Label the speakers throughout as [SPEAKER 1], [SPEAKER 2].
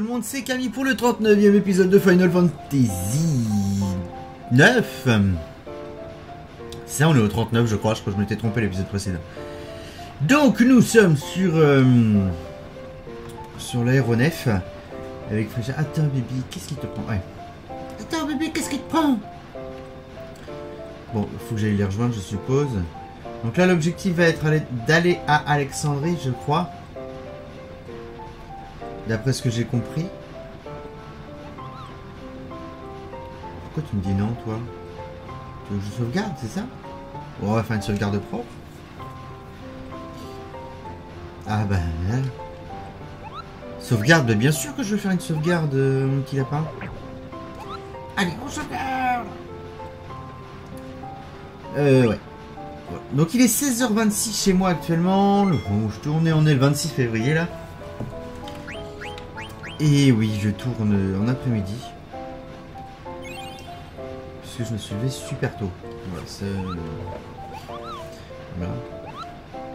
[SPEAKER 1] tout le monde, c'est Camille pour le 39e épisode de Final Fantasy 9. Ça, on est au 39, je crois, je crois que je m'étais trompé l'épisode précédent. Donc, nous sommes sur, euh, sur l'aéronef avec. Attends, bébé, qu'est-ce qui te prend? Ouais. Attends, bébé, qu'est-ce qui te prend? Bon, faut que j'aille les rejoindre, je suppose. Donc là, l'objectif va être d'aller à Alexandrie, je crois. D'après ce que j'ai compris. Pourquoi tu me dis non, toi? Tu veux que je sauvegarde, c'est ça? On va faire une sauvegarde propre. Ah bah... Hein. Sauvegarde, bien sûr que je vais faire une sauvegarde, euh, mon petit lapin. Allez, on sauvegarde Euh, ouais. Donc il est 16h26 chez moi actuellement. Bon, je tourne, on est le 26 février là. Et oui, je tourne en après-midi. Puisque je me suis levé super tôt. Voilà.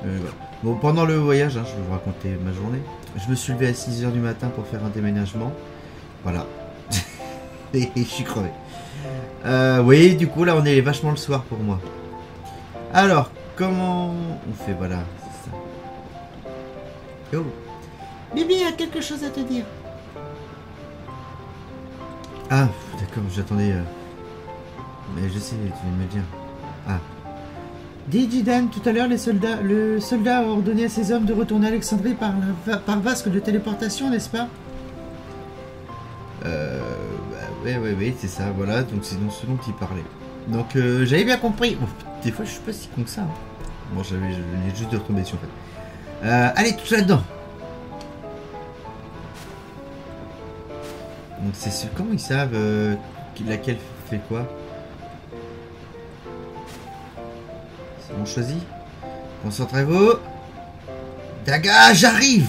[SPEAKER 1] Euh, voilà. Bon, pendant le voyage, hein, je vais vous raconter ma journée. Je me suis levé à 6h du matin pour faire un déménagement. Voilà. Et je suis crevé. Euh, oui, du coup, là, on est vachement le soir pour moi. Alors, comment on fait? Voilà, c'est ça. Yo. Bibi a quelque chose à te dire. Ah, d'accord, j'attendais. Euh... Mais je sais, tu viens me dire. Ah. Dis Jidan, tout à l'heure, soldats, le soldat a ordonné à ses hommes de retourner à Alexandrie par, par vasque de téléportation, n'est-ce pas? Euh. Bah, ouais, ouais, ouais, c'est ça, voilà, donc c'est ce dont il parlait. Donc, euh, j'avais bien compris. Des fois, je suis pas si con que ça. Hein. Bon, j'avais, je venais juste de retomber dessus, en fait. Euh, allez, tout là-dedans Donc c'est comment ils savent euh, laquelle fait quoi? C'est bon choisi Concentrez-vous Daga, j'arrive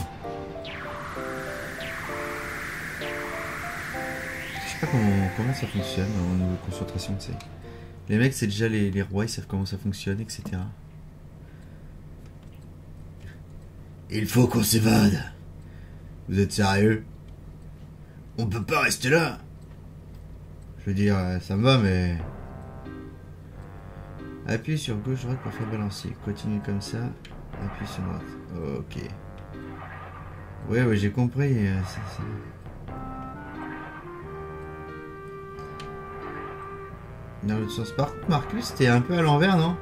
[SPEAKER 1] Je sais pas comment, comment ça fonctionne au niveau concentration, tu sais. Les mecs, c'est déjà les, les rois, ils savent comment ça fonctionne, etc. Il faut qu'on s'évade. Vous êtes sérieux? On peut pas rester là. Je veux dire, ça me va, mais... Appuie sur gauche, droite pour faire balancer. Continue comme ça. Appuie sur droite. Ok. Ouais, ouais, j'ai compris. Euh, Dans l'autre sens. Par contre, Marcus, t'es un peu à l'envers, non?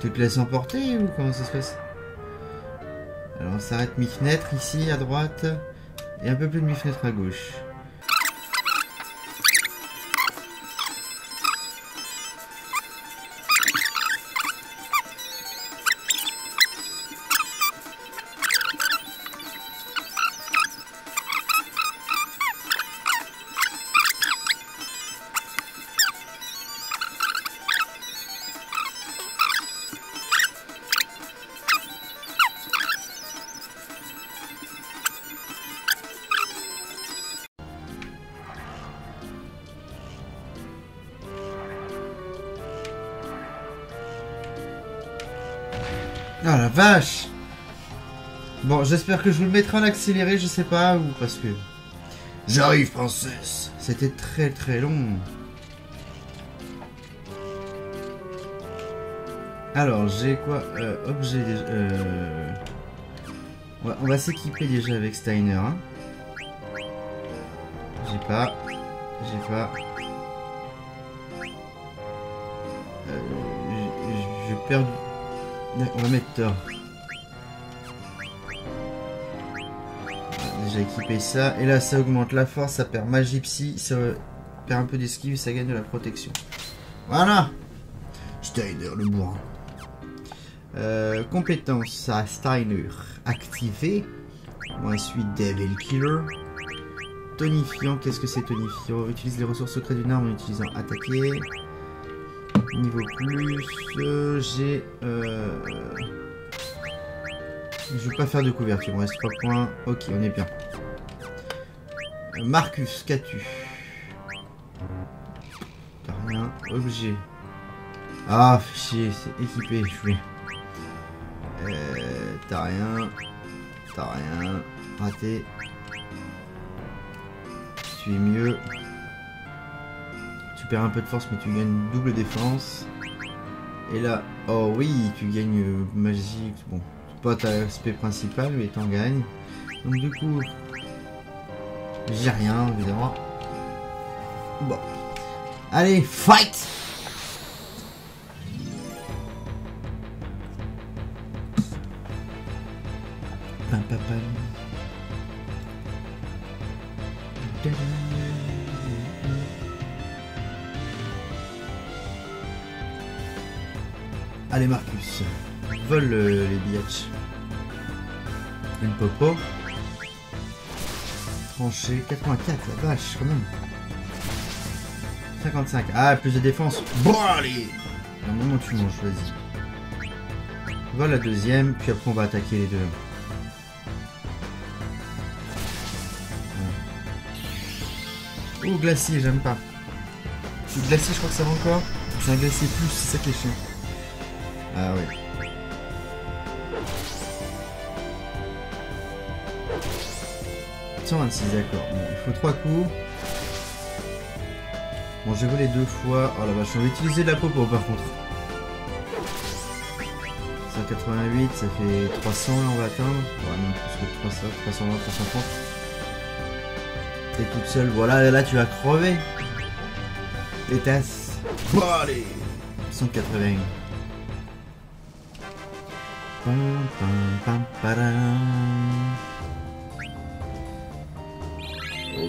[SPEAKER 1] Tu te laisses emporter ou comment ça se passe? On s'arrête mi-fenêtre ici à droite et un peu plus de mi-fenêtre à gauche. Vache Bon, j'espère que je vous le mettrai en accéléré, je sais pas, ou parce que... J'arrive, princesse C'était très très long. Alors, j'ai quoi euh, Objet déjà... Euh... Ouais, on va s'équiper déjà avec Steiner. Hein. J'ai pas. J'ai pas. Euh, J'ai perdu... On va mettre tort. Déjà équipé ça. Et là, ça augmente la force, ça perd magie psy, ça perd un peu d'esquive, ça gagne de la protection. Voilà Steiner, le bourrin. Euh, compétence à Steiner activée. ensuite, Devil Killer. Tonifiant, qu'est-ce que c'est tonifiant? Utilise les ressources secrètes d'une arme en utilisant attaquer. Niveau plus, euh, j'ai... Euh... Je vais pas faire de couverture, me reste 3 points. Ok, on est bien. Marcus, qu'as-tu? T'as rien. Objet. Ah, chier, c'est équipé, je. Euh, T'as rien. T'as rien. Raté. Tu es mieux. Tu perds un peu de force, mais tu gagnes double défense. Et là, oh oui, tu gagnes euh, magique. Bon, pas ta aspect principal, mais t'en gagnes. Donc du coup, j'ai rien, évidemment. Bon. Allez, fight pam. Allez Marcus, vole euh, les billets. Une popo. Tranché, 84, la vache quand même. 55, ah plus de défense. Bon allez À tu manges, vas-y. La deuxième, puis après on va attaquer les deux. Oh glacier, j'aime pas. Le glacier je crois que ça va encore. C'est un glacier plus, c'est ça qui est chiant. Ah oui. « 126 d'accord. Bon, il faut trois coups. Bon, j'ai volé deux fois. Oh la vache, on va utiliser de la popo par contre. 188, ça fait 300 là, on va atteindre. Ouais, même plus que 300, 320, 330. T'es toute seule. Voilà, là tu vas crever. Les tasses. Bon, allez 181. Oh,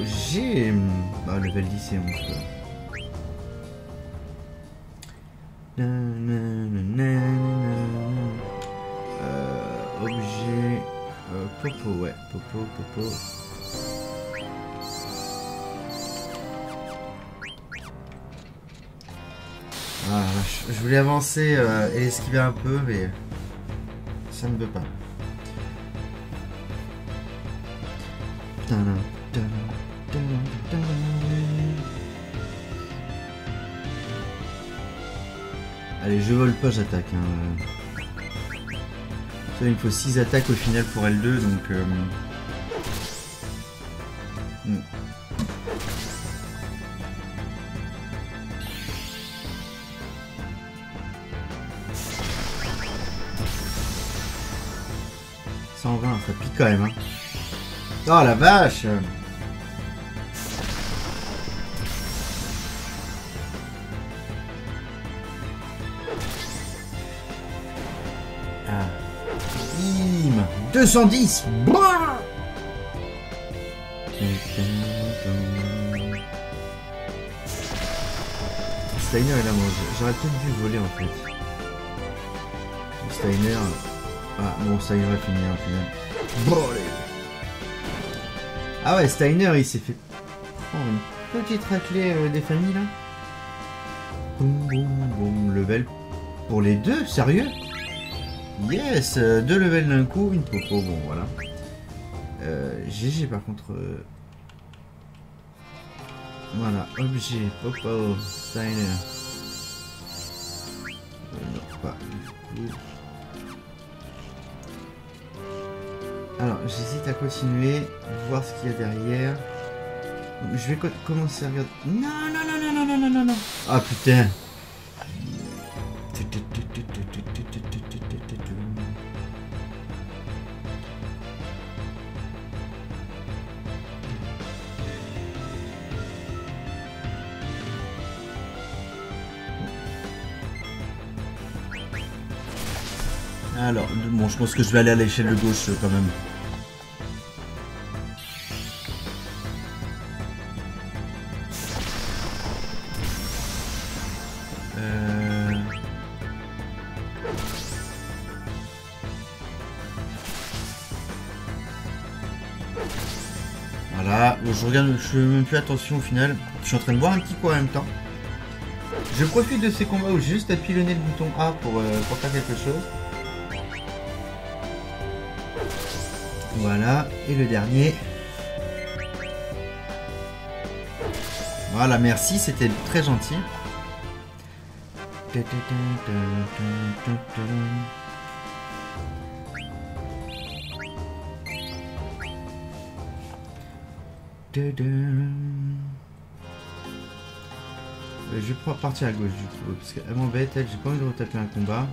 [SPEAKER 1] j'ai... Ah, level 10 c'est bon. Euh, objet... Euh, popo, ouais. Popo, popo. Ah, je, je voulais avancer euh, et esquiver un peu, mais ça ne veut pas. Allez, je vole pas, j'attaque. Hein. Il me faut 6 attaques au final pour L2, donc... euh, hmm. « 120, ça pique quand même, hein. Oh la vache Ah. Bim 210 Bouah Steiner est là, moi. J'aurais peut-être dû voler en fait. Steiner. Ah, bon, Steiner est fini en final. Bon. Ah ouais, Steiner, il s'est fait prendre une petite raclée euh, des familles là. Boum, boum, boum. Level pour les deux, sérieux? Yes euh, Deux levels d'un coup, une popo, bon voilà. Euh, GG par contre. euh, Voilà, objet, popo, Steiner. Non, pas du coup. Alors, j'hésite à continuer, voir ce qu'il y a derrière. Je vais co- commencer à regarder. Non, non, non, non, non, non, non, non, non. Ah putain. Alors, bon, je pense que je vais aller à l'échelle de gauche euh, quand même. Je fais même plus attention au final. Je suis en train de boire un petit coup en même temps. Je profite de ces combats où j'ai juste à pilonner le bouton A pour, euh, pour faire quelque chose. Voilà, et le dernier. Voilà, merci, c'était très gentil. Je vais pouvoir partir à gauche du coup, parce qu'elle m'embête, elle, j'ai pas envie de retaper un combat.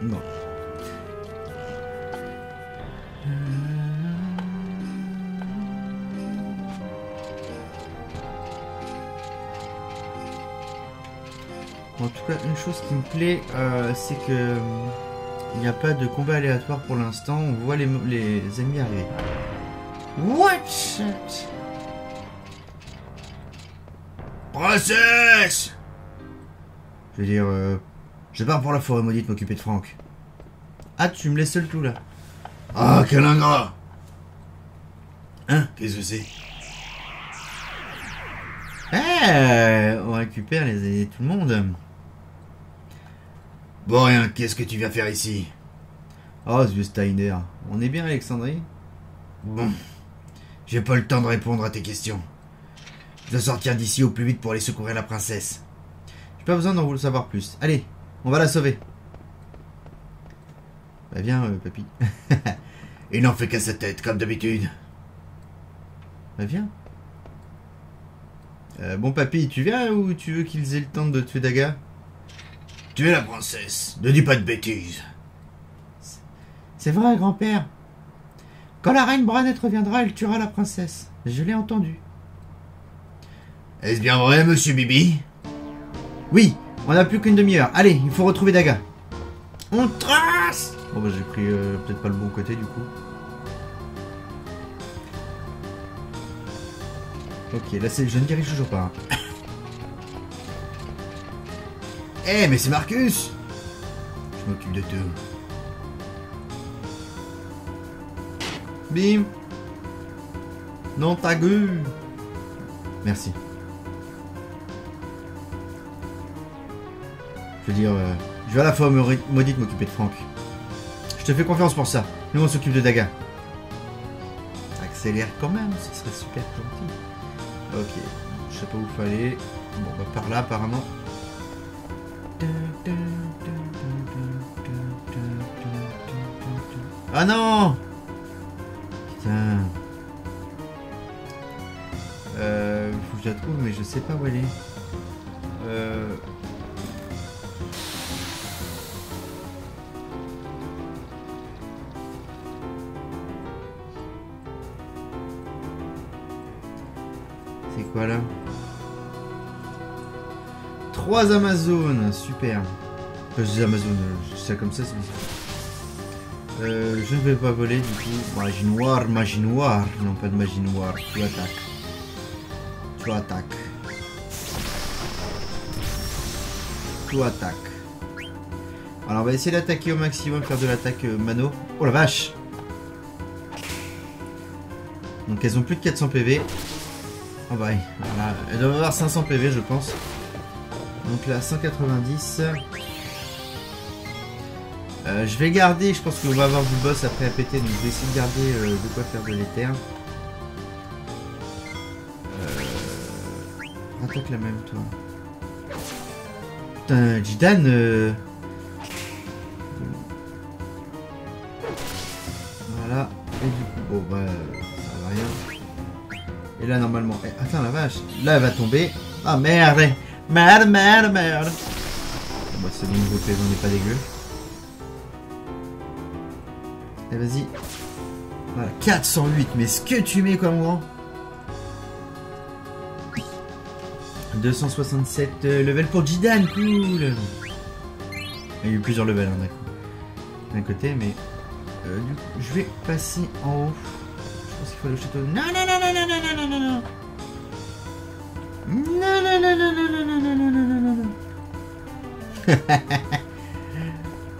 [SPEAKER 1] Non. En tout cas, une chose qui me plaît, euh, c'est que euh, il n'y a pas de combat aléatoire pour l'instant. On voit les, ennemis arriver. Watch it Princesse Je veux dire, euh, je pars pour la forêt maudite m'occuper de Franck. Ah, tu me laisses seul tout là.
[SPEAKER 2] Ah, quel ingrat Hein? Qu'est-ce que c'est?
[SPEAKER 1] Eh, on récupère les, tout le monde.
[SPEAKER 2] Bon, rien, qu'est-ce que tu viens faire ici?
[SPEAKER 1] Oh, ce vieux Steiner. On est bien, Alexandrie?
[SPEAKER 2] Bon, j'ai pas le temps de répondre à tes questions. Je dois sortir d'ici au plus vite pour aller secourir la princesse.
[SPEAKER 1] J'ai pas besoin d'en le savoir plus. Allez, on va la sauver. Bah viens, euh, papy.
[SPEAKER 2] Il n'en fait qu'à sa tête, comme d'habitude.
[SPEAKER 1] Bah viens. Euh, bon, papy, tu viens ou tu veux qu'ils aient le temps de tuer Daga?
[SPEAKER 2] Tu es la princesse, ne dis pas de bêtises.
[SPEAKER 1] C'est vrai, grand-père. Quand la reine Branette reviendra, elle tuera la princesse. Je l'ai entendu.
[SPEAKER 2] Est-ce bien vrai, monsieur Bibi?
[SPEAKER 1] Oui, on n'a plus qu'une demi-heure. Allez, il faut retrouver Daga. On trace Bon, bah j'ai pris euh, peut-être pas le bon côté du coup. Ok, là c'est, je ne dirige toujours pas. hein.
[SPEAKER 2] Eh, mais c'est Marcus Je m'occupe de tout.
[SPEAKER 1] Bim Non, ta gueule Merci. Je veux dire, euh, je vais à la fois maudite m'occuper de Franck. Je te fais confiance pour ça. Nous, on s'occupe de Daga. Accélère quand même, ce serait super gentil. Ok, je sais pas où il fallait. Bon, bah par là, apparemment. Ah non Putain. Euh, faut que je la trouve, mais je sais pas où elle est. Euh... C'est quoi là? Trois Amazones, super. Enfin, Amazones, je dis ça comme ça. Euh, je ne vais pas voler du coup. Magie noire, magie noire. Non, pas de magie noire. Tu attaques. Tu attaques. Tu attaques. Alors on va essayer d'attaquer au maximum, faire de l'attaque euh, mano. Oh la vache Donc elles ont plus de 400 PV. Oh bah voilà, elles doivent avoir 500 PV je pense. Donc là 190. Euh, je vais garder, je pense qu'on va avoir du boss après à péter, donc je vais essayer de garder euh, de quoi faire de l'éther. Euh... Attaque la même toi. Putain, Jidan euh... Voilà, et du coup, bon bah, ça va rien. Et là normalement, eh, attends la vache, là elle va tomber. Ah merde, merde, merde, merde. Bah c'est bon, niveau on n'est pas dégueu. Et vas-y. Voilà, 408, mais ce que tu mets quoi moi 267 euh, level pour Jidan, cool Il y a eu plusieurs levels hein. D'un côté, mais... euh, du coup, je vais passer en haut. Je pense qu'il faut aller au château. Non, non, non, non, non, non, non, non, non, non Non, non, non, non, non, non, non, non, non, non, non, non.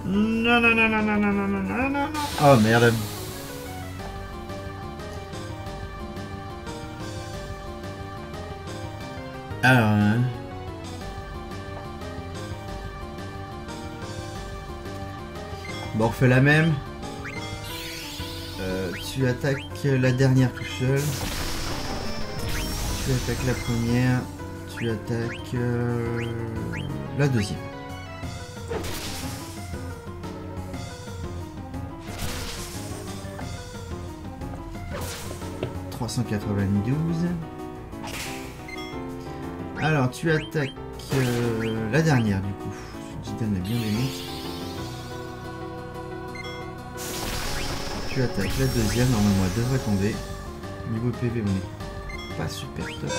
[SPEAKER 1] Non, non, non, non, non, non, non, non, non, non, non. Oh merde. Alors, hein. Bon, on refait la même. Euh, tu attaques la dernière tout seul. Tu attaques la première. Tu attaques euh, la deuxième. 392. Alors, tu attaques euh, la dernière, du coup. Zidane a bien aimé. Tu attaques la deuxième, normalement elle devrait tomber. Niveau PV, on est pas super top.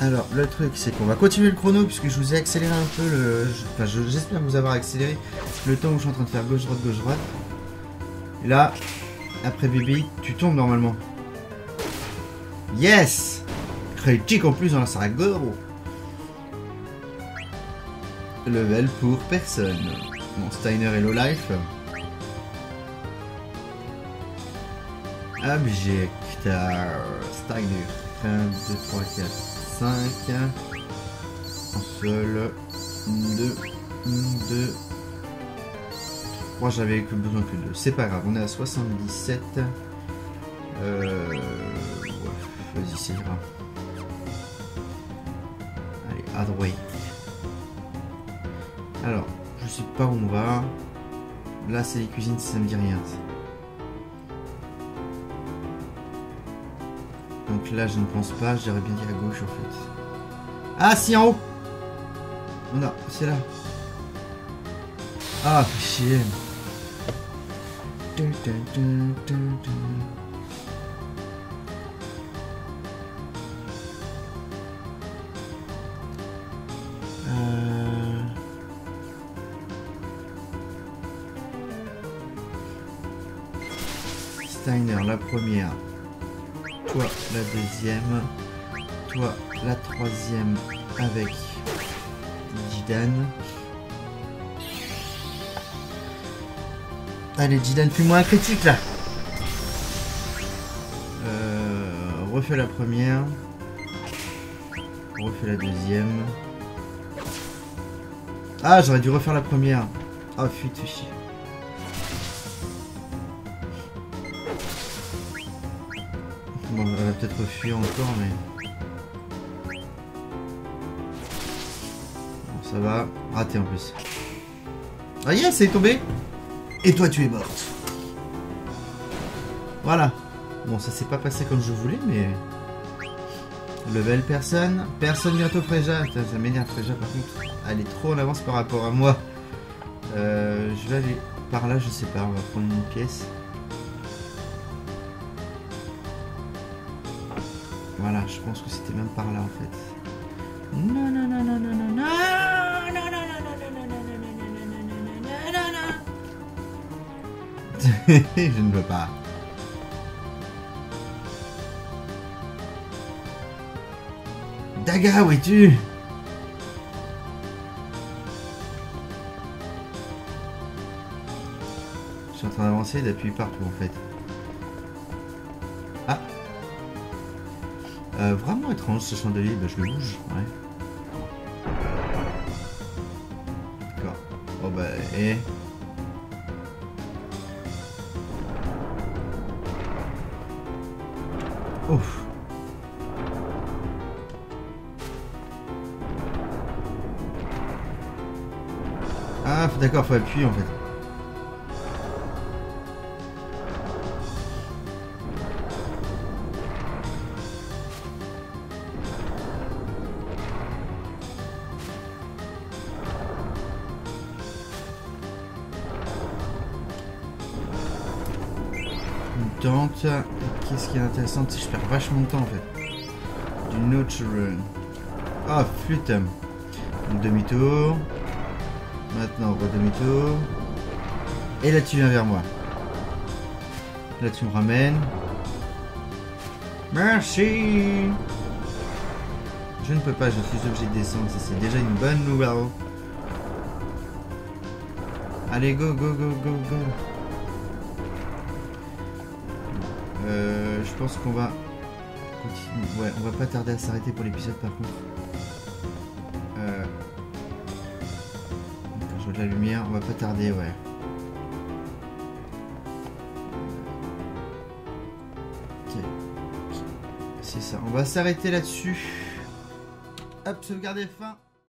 [SPEAKER 1] Alors, le truc, c'est qu'on va continuer le chrono, puisque je vous ai accéléré un peu le... Enfin, je- j'espère vous avoir accéléré le temps où je suis en train de faire gauche-droite, gauche-droite. Là, après Bibi, tu tombes normalement. Yes Critique en plus dans la Saragoro. Level pour personne. Bon, Steiner et Low Life. Objecteur. Steiner. 1, 2, 3, 4, 5. Un seul. 2. 2. Moi j'avais que besoin que deux. C'est pas grave, on est à 77. Euh... Vas-y, c'est grave. Allez, Adway. Alors, je sais pas où on va. Là, c'est les cuisines, ça me dit rien. Donc là, je ne pense pas. J'aurais bien dit à gauche, en fait. Ah, si, en haut Non, c'est là. Ah, fais chier. Euh, Steiner, la première. Toi, la deuxième. Toi, la troisième avec Zidane. Allez, Zidane, fais-moi un critique là. Euh, refais la première. Refais la deuxième. Ah, j'aurais dû refaire la première. Oh, fuite, chier. Bon, elle va peut-être fuir encore, mais... Bon, ça va. Raté en plus. Ah yes, c'est tombé
[SPEAKER 2] Et toi, tu es morte.
[SPEAKER 1] Voilà. Bon, ça s'est pas passé comme je voulais, mais... Level personne. Personne bientôt. Putain, ça m'énerve Fréja par contre. Elle est trop en avance par rapport à moi. Euh, je vais aller par là, je sais pas. On va prendre une pièce. Voilà, je pense que c'était même par là en fait. Non, non, non, non, non, non, non, non, non. Je ne veux pas. Daga, où es-tu Je suis en train d'avancer, d'appuyer partout en fait. Euh, Vraiment étrange ce chandelier, bah, je le bouge, ouais. D'accord. Bon bah, et... Ouf Ah, d'accord, faut appuyer en fait. Qu'est-ce qui est intéressant que Je perds vachement de temps en fait. Du Notch-Run. Ah, flûte. Demi-tour. Maintenant, redemi-tour. Et là, tu viens vers moi. Là, tu me ramènes. Merci. Je ne peux pas, je suis obligé de descendre. C'est déjà une bonne nouvelle. Allez, go, go, go, go, go. Euh, je pense qu'on va continuer. Ouais, on va pas tarder à s'arrêter pour l'épisode par contre. Euh, quand je vois de la lumière, on va pas tarder, ouais. Ok. C'est ça, on va s'arrêter là-dessus. Hop, sauvegarder fin.